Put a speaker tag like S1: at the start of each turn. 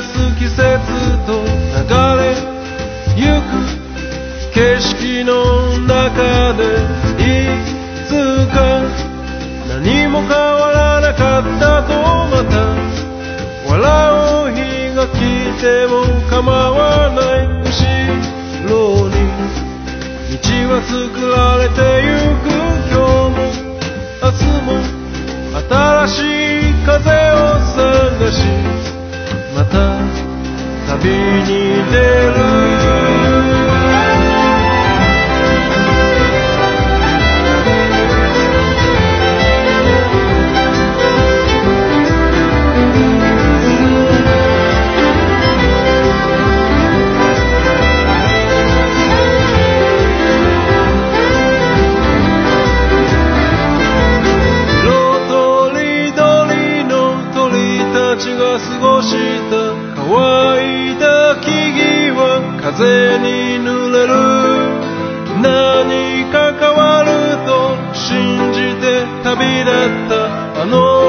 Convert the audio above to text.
S1: 季節と流れゆく景色の中でいつか何も変わらなかったとまた笑う日が来ても構わない後ろに道は作られてゆく今日も明日も新しい風を探しまた旅に出るした乾いた木々は風に濡れる。何か変わると信じて旅立ったあの